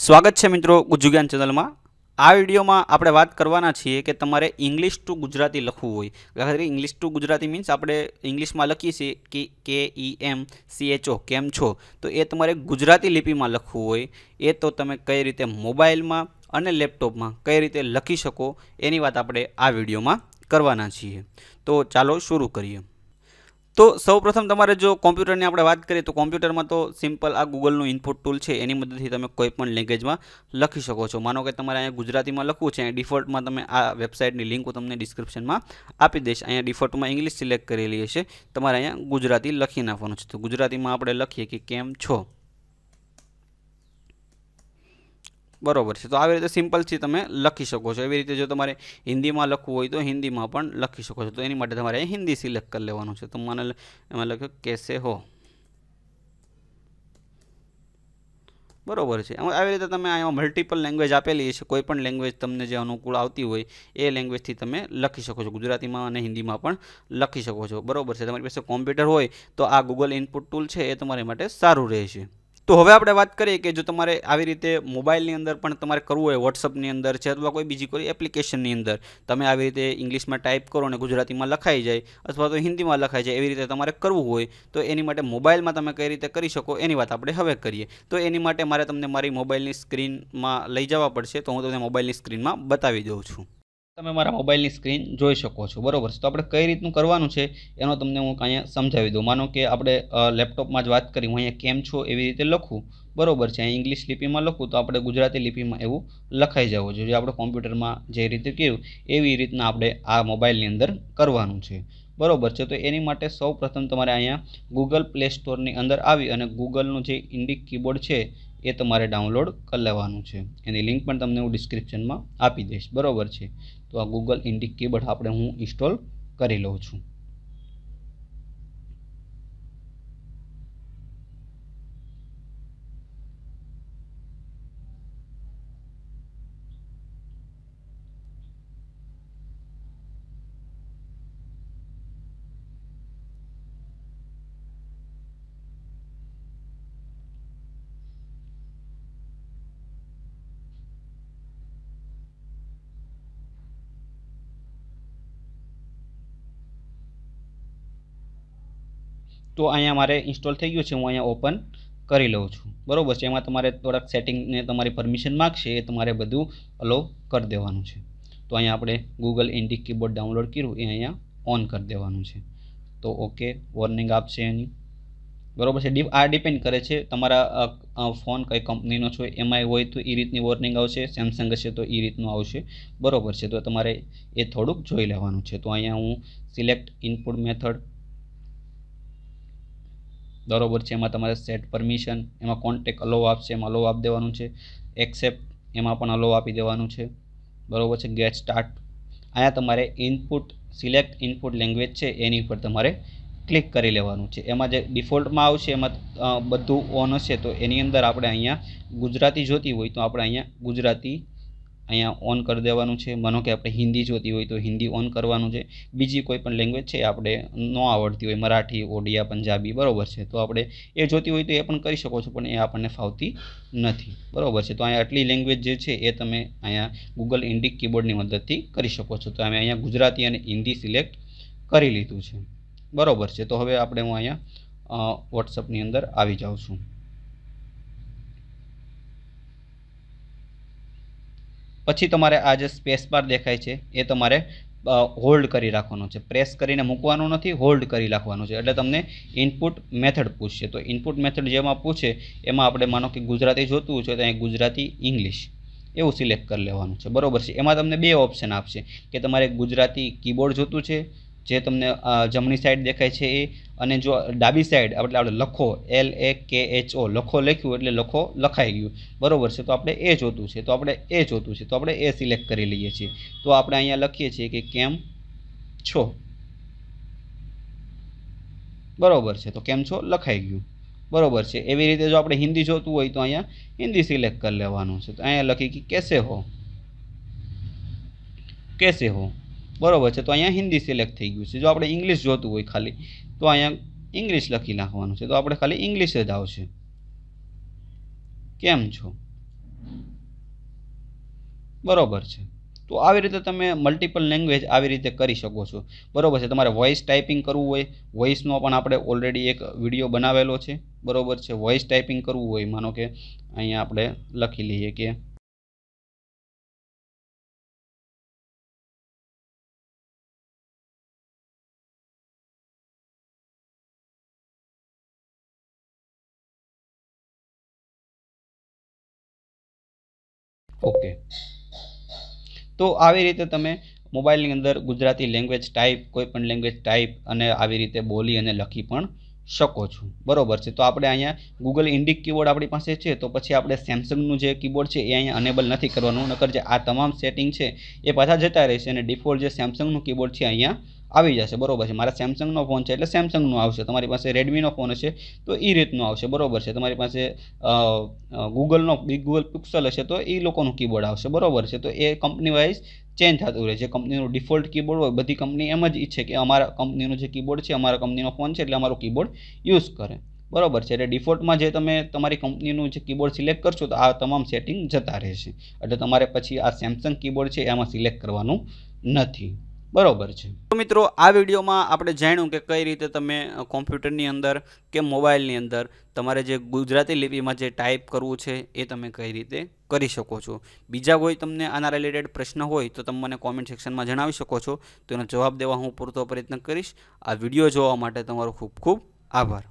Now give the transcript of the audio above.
સ્વાગત છે મિત્રો ગુજુગાન ચેનલમાં. આ વિડીયોમાં આપણે વાત કરવાના છીએ કે તમારે ઇંગ્લિશ ટુ ગુજરાતી લખવું હોય. દાખલા ઇંગ્લિશ ટુ ગુજરાતી મીન્સ આપણે ઇંગ્લિશમાં લખીએ છીએ કે કે, ઈ, એમ, સી, એચ, ઓ, કેમ છો? તો એ તમારે ગુજરાતી લિપિમાં લખવું હોય. એ તો તમે કઈ રીતે મોબાઈલમાં અને લેપટોપમાં કઈ રીતે લખી શકો એની વાત આપણે આ વિડીયોમાં કરવાના છીએ. તો ચાલો શરૂ કરીએ. તો સૌપ્રથમ તમારે જો કોમ્પ્યુટરની આપણે વાત કરીએ તો કોમ્પ્યુટરમાં તો સિમ્પલ આ ગૂગલનું ઇનપુટ ટૂલ છે, એની મદદથી તમે કોઈ પણ લેંગ્વેજમાં લખી શકો છો. માનો કે તમારે અહીંયા ગુજરાતીમાં લખવું છે ડિફોલ્ટમાં તમે આ વેબસાઇટની લિંક હું તમને ડિસ્ક્રિપ્શનમાં આપી દઈશ. અહીંયા ડિફોલ્ટમાં ઇંગ્લિશ સિલેક્ટ કરેલી હશે. તમારે અહીંયા ગુજરાતી લખી નાખવાનું છે. તો ગુજરાતીમાં આપણે લખીએ કે કેમ છો? બરોબર છે. તો આવી રીતે સિમ્પલથી તમે લખી શકો છો. એવી રીતે જો તમારે હિન્દીમાં લખવું હોય તો હિન્દીમાં પણ લખી શકો છો. તો એની માટે તમારે હિન્દી સિલેક્ટ કરી લેવાનું છે. તો મને એમાં લખ્યો કેસે હો. બરોબર છે. આવી રીતે તમે અહીંયા મલ્ટિપલ લેંગ્વેજ આપેલી છે કોઈ પણ લેંગ્વેજ તમને જે અનુકૂળ આવતી હોય, એ લેંગ્વેજથી તમે લખી શકો છો. ગુજરાતીમાં અને હિન્દીમાં પણ લખી શકો છો. બરોબર છે. તમારી પાસે કોમ્પ્યુટર હોય તો આ ગૂગલ ઇનપુટ ટૂલ છે, એ તમારી માટે સારું રહેશે. તો હવે આપણે વાત કરીએ કે જો તમારે આવી રીતે મોબાઈલની અંદર પણ તમારે કરવું હોય વોટ્સઅપની અંદર છે અથવા કોઈ બીજી કોઈ એપ્લિકેશનની અંદર, તમે આવી રીતે ઇંગ્લિશમાં ટાઈપ કરો અને ગુજરાતીમાં લખાઈ જાય અથવા તો હિન્દીમાં લખાઈ જાય એવી રીતે તમારે કરવું હોય, તો એની માટે મોબાઈલમાં તમે કઈ રીતે કરી શકો એની વાત આપણે હવે કરીએ. તો એની માટે મારે તમને મારી મોબાઈલની સ્ક્રીનમાં લઈ જવા પડશે, તો હું તમને મોબાઈલની સ્ક્રીનમાં બતાવી દઉં છું. તમે મારા મોબાઈલની સ્ક્રીન જોઈ શકો છો. બરોબર તો આપણે કઈ રીતનું કરવાનું છે એનો તમને હું અહીંયા સમજાવી દઉં. માનો કે આપણે લેપટોપમાં જ વાત કરી, હું અહીંયા કેમ છો એવી રીતે લખું. બરોબર છે? અહીં ઇંગ્લિશ લિપિમાં લખું તો આપણે ગુજરાતી લિપિમાં એવું લખાઈ જવું જોઈએ. આપણે કોમ્પ્યુટરમાં જે રીતે કહ્યું એવી રીતના આપણે આ મોબાઈલની અંદર કરવાનું છે. બરાબર છે? તો એની માટે સૌ પ્રથમ તમારે અહીંયા ગૂગલ પ્લે સ્ટોરની અંદર આવી અને ગૂગલનું જે ઇન્ડિક કીબોર્ડ છે એ તમારે ડાઉનલોડ કરી લેવાનું છે. એની લિંક પણ તમને હું ડિસ્ક્રિપ્શનમાં આપી દઈશ. બરોબર છે? તો આ ગૂગલ ઇન્ડિક કીબોર્ડ આપણે હું ઇન્સ્ટોલ કરી લઉં છું. તો અહીંયા મારે ઇન્સ્ટોલ થઈ ગયું છે, હું અહીંયા ઓપન કરી લઉં છું. બરોબર છે? એમાં તમારે થોડાક સેટિંગને તમારી પરમિશન માગશે, એ તમારે બધું અલો કરી દેવાનું છે. તો અહીંયા આપણે ગૂગલ ઇન્ડિક કીબોર્ડ ડાઉનલોડ કર્યું, એ અહીંયા ઓન કરી દેવાનું છે. તો ઓકે વોર્નિંગ આપશે એની. બરાબર છે? આ ડિપેન્ડ કરે છે, તમારા ફોન કઈ કંપનીનો છો એમાંય હોય તો એ રીતની વોર્નિંગ આવશે સેમસંગ હશે તો એ રીતનું આવશે. બરોબર છે? તો તમારે એ થોડુંક જોઈ લેવાનું છે. તો અહીંયા હું સિલેક્ટ ઇનપુટ મેથડ બરોબર છે, એમાં તમારે સેટ પરમિશન એમાં કોન્ટેક અલો આપશે, એમાં અલો આપી દેવાનું છે એક્સેપ્ટ એમાં પણ અલો આપી દેવાનું છે, બરોબર છે ગેટ સ્ટાર્ટ અહીંયા તમારે ઇનપુટ સિલેક્ટ ઇનપુટ લેંગ્વેજ છે, એની ઉપર તમારે ક્લિક કરી લેવાનું છે. એમાં જે ડિફોલ્ટમાં આવશે, એમાં બધું ઓન હશે, તો એની અંદર આપણે અહીંયા ગુજરાતી જોતી હોય તો આપણે અહીંયા ગુજરાતી અહીંયા ઓન કરી દેવાનું છે. માનો કે આપણે હિન્દી જોતી હોય તો હિન્દી ઓન કરવાનું છે. બીજી કોઈ પણ લેંગ્વેજ છે આપણે ન આવડતી હોય. મરાઠી, ઓડિયા, પંજાબી બરાબર છે. તો આપણે એ જોતી હોય તો એ પણ કરી શકો છો, પણ એ આપણને ફાવતી નથી. બરાબર છે. તો અહીંયા આટલી લેંગ્વેજ જે છે એ તમે અહીંયા ગૂગલ ઇન્ડિક કીબોર્ડની મદદથી કરી શકો છો. તો અમે અહીંયા ગુજરાતી અને હિન્દી સિલેક્ટ કરી લીધું છે. બરાબર છે. તો હવે આપણે હું અહીંયા વોટ્સઅપની અંદર આવી જાઉં છું. પછી તમારે આ જે સ્પેસ બાર દેખાય છે, એ તમારે હોલ્ડ કરી રાખવાનો છે. પ્રેસ કરીને મૂકવાનું નથી હોલ્ડ કરી રાખવાનું છે. એટલે તમને ઇનપુટ મેથડ પૂછશે. તો ઇનપુટ મેથડ જેમાં પૂછે, એમાં આપણે માનો કે ગુજરાતી જોતું છે, તો અહીં ગુજરાતી ઇંગ્લિશ એવું સિલેક્ટ કરી લેવાનું છે. બરાબર છે? એમાં તમને બે ઓપ્શન આપશે. કે તમારે ગુજરાતી કીબોર્ડ જોતું છે જે તમને જમણી સાઈડ દેખાય છે એ, અને જો ડાબી સાઈડ એટલે આપણે લખો એલ એ કે એચ ઓ લખો લખ્યું એટલે લખો લખાઈ ગયું. બરોબર છે, તો આપણે એ જોતું છે, તો આપણે એ જોતું છે, તો આપણે એ સિલેક્ટ કરી લઈએ છીએ. તો આપણે અહીંયા લખીએ છીએ કે કેમ છો? બરોબર છે, તો કેમ છો? લખાઈ ગયું. બરોબર છે, એવી રીતે જો આપણે હિન્દી જોતું હોય તો અહીંયા હિન્દી સિલેક્ટ કરી લેવાનું છે. તો અહીંયા લખી કે કેસે હો? કેસે હો? બરોબર છે, તો અહીંયા હિન્દી સિલેક્ટ થઈ ગયું છે. જો આપણે ઇંગ્લિશ જોતું હોય ખાલી, તો અહીંયા ઇંગ્લિશ લખી નાખવાનું છે. તો આપણે ખાલી ઇંગ્લિશ જ આવશે. કેમ છો? બરોબર છે. તો આવી રીતે તમે મલ્ટિપલ લેંગ્વેજ આવી રીતે કરી શકો છો. બરોબર છે, તમારે વોઇસ ટાઈપિંગ કરવું હોય વોઇસનો પણ આપણે ઓલરેડી એક વીડિયો બનાવેલો છે. બરોબર છે વોઇસ ટાઈપિંગ કરવું હોય, માનો કે અહીંયા આપણે લખી લઈએ કે ઓકે. તો આવી રીતે તમે મોબાઈલની અંદર ગુજરાતી લેંગ્વેજ ટાઈપ કોઈ પણ લેંગ્વેજ ટાઈપ અને આવી રીતે બોલી અને લખી પણ શકો છો. બરોબર છે. તો આપણે અહીંયા ગૂગલ ઇન્ડિક કીબોર્ડ આપણી પાસે છે. તો પછી આપણે સેમસંગનું જે કીબોર્ડ છે એ અહીંયા અનેબલ નથી કરવાનું. નકર જે આ તમામ સેટિંગ છે એ પાછા જતા રહેશે અને ડિફોલ્ટ જે સેમસંગનું કીબોર્ડ છે અહીંયા આવી જશે. બરોબર છે. મારા સેમસંગનો ફોન છે એટલે સેમસંગનો આવશે. તમારી પાસે રેડમીનો ફોન હશે તો એ રીતનો આવશે. બરોબર છે. તમારી પાસે ગૂગલનો બિગ ગૂગલ પિક્સલ હશે તો એ લોકોનું કીબોર્ડ આવશે. બરોબર છે. તો એ કંપની વાઇઝ ચેન્જ થતું રહે છે. કંપનીનું ડિફોલ્ટ કીબોર્ડ હોય, બધી કંપની એમ જ ઈચ્છે કે અમારા કંપનીનું જે કીબોર્ડ છે, અમારા કંપનીનો ફોન છે, એટલે અમારો કીબોર્ડ યુઝ કરે. બરાબર છે. એટલે ડિફોલ્ટમાં જે તમે તમારી કંપનીનું જે કીબોર્ડ સિલેક્ટ કરશો, તો આ તમામ સેટિંગ જતા રહેશે. એટલે તમારે પછી આ સેમસંગ કીબોર્ડ છે, એમાં સિલેક્ટ કરવાનું નથી. બરોબર છે. તો મિત્રો, આ વિડીયોમાં આપણે જાણ્યું કે કઈ રીતે તમે કોમ્પ્યુટરની અંદર કે મોબાઈલની અંદર તમારે જે ગુજરાતી લિપિમાં જે ટાઈપ કરવું છે એ તમે કઈ રીતે કરી શકો છો. બીજા કોઈ તમને આના રિલેટેડ પ્રશ્ન હોય તો તમે મને કોમેન્ટ સેક્શનમાં જણાવી શકો છો. તો એનો જવાબ દેવા હું પૂરતો પ્રયત્ન કરીશ. આ વીડિયો જોવા માટે તમારો ખૂબ ખૂબ આભાર.